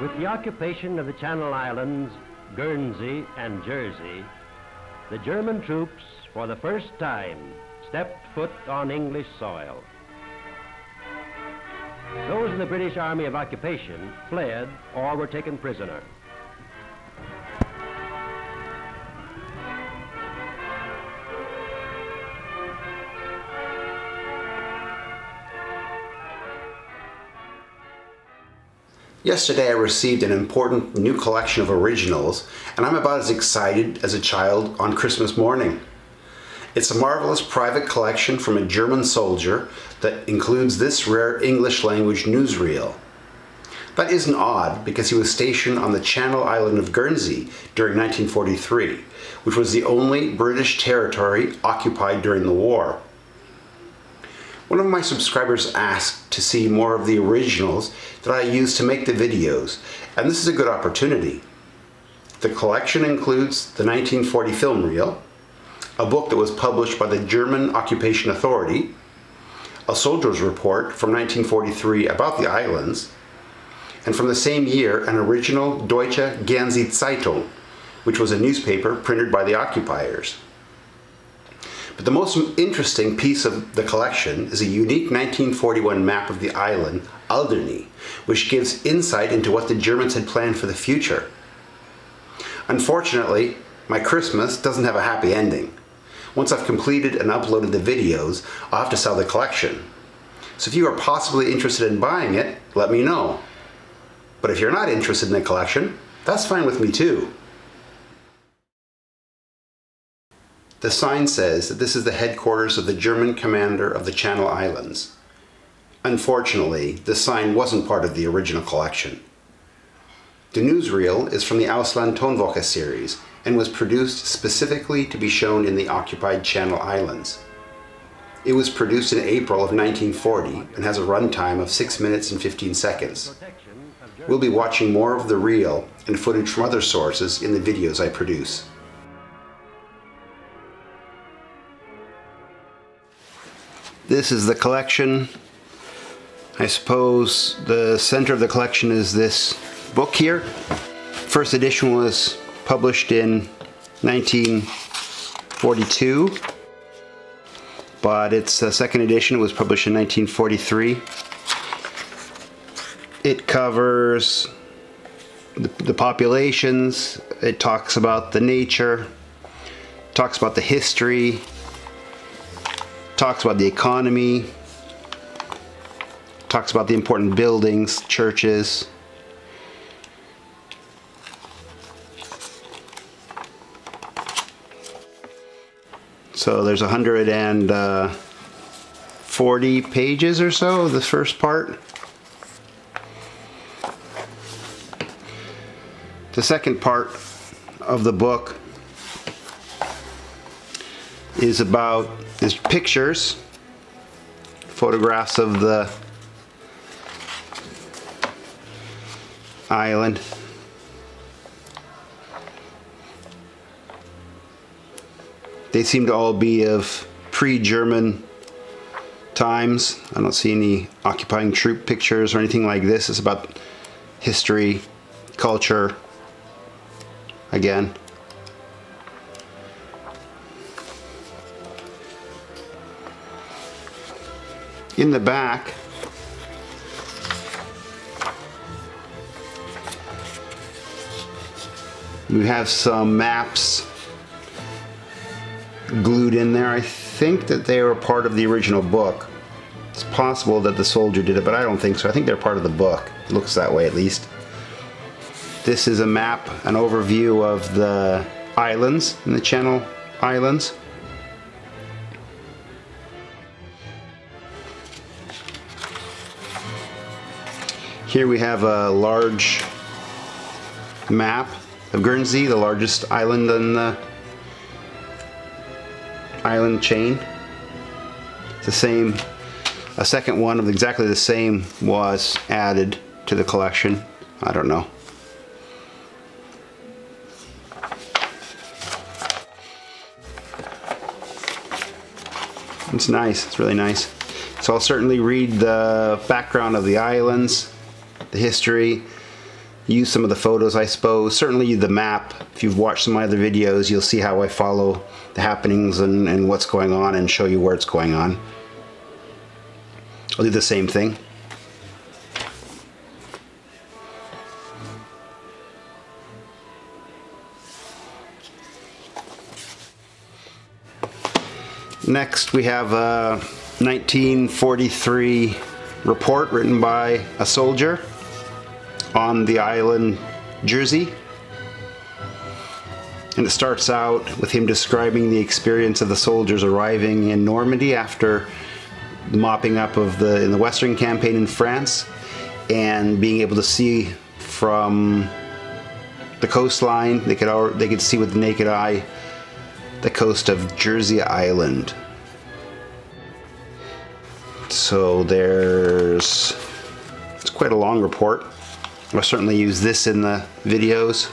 With the occupation of the Channel Islands, Guernsey, and Jersey, the German troops, for the first time, stepped foot on English soil. Those in the British Army of Occupation fled or were taken prisoner. Yesterday I received an important new collection of originals and I'm about as excited as a child on Christmas morning. It's a marvelous private collection from a German soldier that includes this rare English language newsreel. That isn't odd because he was stationed on the Channel Island of Guernsey during 1943, which was the only British territory occupied during the war. One of my subscribers asked to see more of the originals that I used to make the videos, and this is a good opportunity. The collection includes the 1940 film reel, a book that was published by the German Occupation Authority, a soldier's report from 1943 about the islands, and from the same year an original Deutsche Guernsey Zeitung, which was a newspaper printed by the occupiers. But the most interesting piece of the collection is a unique 1941 map of the island, Alderney, which gives insight into what the Germans had planned for the future. Unfortunately, my Christmas doesn't have a happy ending. Once I've completed and uploaded the videos, I'll have to sell the collection. So if you are possibly interested in buying it, let me know. But if you're not interested in the collection, that's fine with me too. The sign says that this is the headquarters of the German commander of the Channel Islands. Unfortunately, the sign wasn't part of the original collection. The newsreel is from the Ausland Tonwoche series and was produced specifically to be shown in the occupied Channel Islands. It was produced in April of 1940 and has a runtime of 6 minutes and 15 seconds. We'll be watching more of the reel and footage from other sources in the videos I produce. This is the collection. I suppose the center of the collection is this book here. First edition was published in 1942, but its uh, second edition was published in 1943. It covers the, the populations, it talks about the nature, talks about the history, talks about the economy, talks about the important buildings, churches. So there's 140 uh, pages or so, the first part. The second part of the book is about there's pictures, photographs of the island. They seem to all be of pre-German times. I don't see any occupying troop pictures or anything like this. It's about history, culture, again. In the back we have some maps glued in there. I think that they were part of the original book. It's possible that the soldier did it, but I don't think so. I think they're part of the book. It looks that way at least. This is a map, an overview of the islands in the Channel Islands. Here we have a large map of Guernsey, the largest island in the island chain. It's the same, a second one of exactly the same was added to the collection. I don't know. It's nice, it's really nice. So I'll certainly read the background of the islands the history, use some of the photos, I suppose. Certainly the map. If you've watched some of my other videos, you'll see how I follow the happenings and, and what's going on and show you where it's going on. I'll do the same thing. Next we have uh, a 1943 report written by a soldier on the island Jersey. And it starts out with him describing the experience of the soldiers arriving in Normandy after mopping up of the in the Western campaign in France and being able to see from the coastline they could they could see with the naked eye the coast of Jersey Island. So there's it's quite a long report. I'll certainly use this in the videos.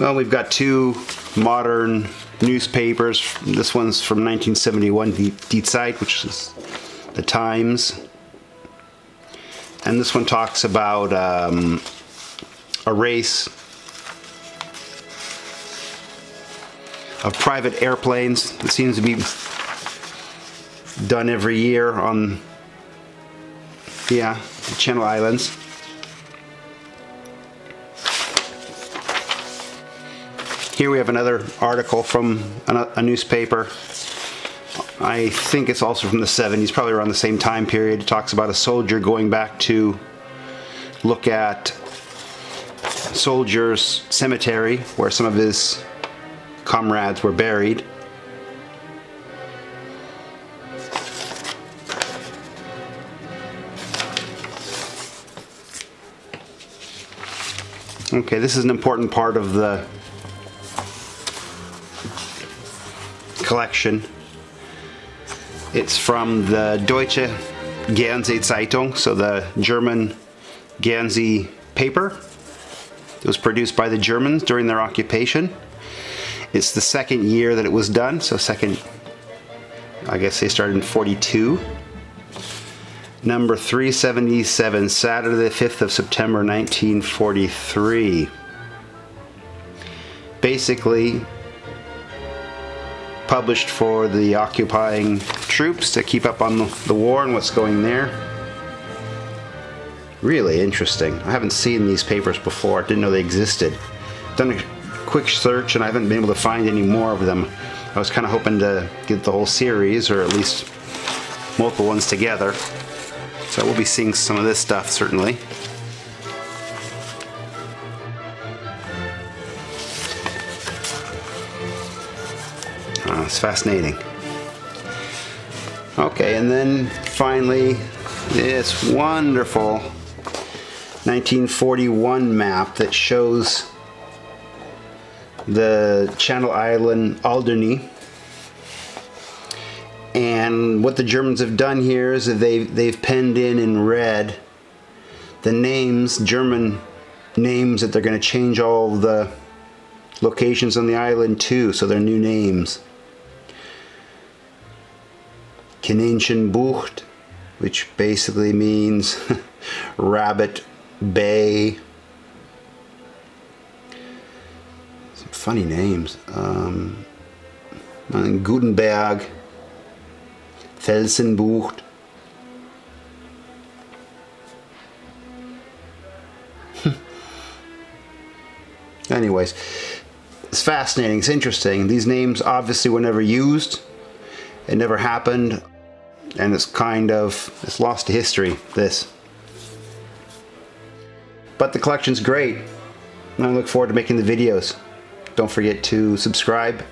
Well, we've got two modern newspapers. This one's from 1971, Die Zeit, which is the Times. And this one talks about um, a race of private airplanes. It seems to be done every year on, yeah, the Channel Islands. Here we have another article from a, newspaper. I think it's also from the 70s, probably around the same time period. It talks about a soldier going back to look at Soldiers Cemetery, where some of his comrades were buried. Okay, this is an important part of the collection. It's from the Deutsche Guernsey Zeitung, so the German Guernsey paper. It was produced by the Germans during their occupation. It's the second year that it was done, so second, I guess they started in 42. Number 377, Saturday the 5th of September 1943. Basically, published for the occupying troops to keep up on the war and what's going there. Really interesting. I haven't seen these papers before. I didn't know they existed. Done a quick search and I haven't been able to find any more of them. I was kind of hoping to get the whole series or at least multiple ones together. So we'll be seeing some of this stuff certainly. Uh, it's fascinating. Okay, and then finally, this wonderful 1941 map that shows the Channel Island Alderney. And what the Germans have done here is that they've, they've penned in in red the names, German names that they're going to change all the locations on the island to, so they're new names. Bucht, which basically means Rabbit Bay. Some funny names. Um, Gutenberg, Felsenbucht. Anyways, it's fascinating, it's interesting. These names obviously were never used. It never happened and it's kind of it's lost to history this. But the collection's great. And I look forward to making the videos. Don't forget to subscribe